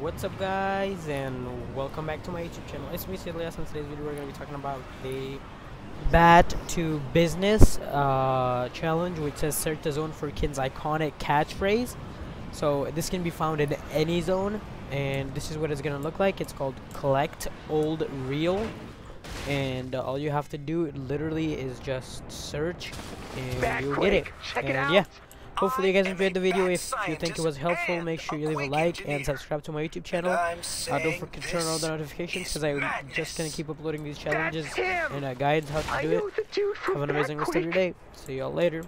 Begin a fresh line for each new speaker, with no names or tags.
what's up guys and welcome back to my youtube channel. It's me Elias and today's video we're going to be talking about the bat to business uh, challenge which says search the zone for Ken's iconic catchphrase. So this can be found in any zone and this is what it's going to look like. It's called collect old reel and uh, all you have to do literally is just search and
Back
you'll
quick.
get it.
Check it out.
yeah Hopefully you guys enjoyed the video. If you think it was helpful, make sure you leave a like and subscribe to my YouTube channel. Uh, don't forget to turn on the notifications because I'm just gonna keep uploading these challenges and uh, guides how to do it.
know the dude from
Have an amazing rest of your day. See y'all later.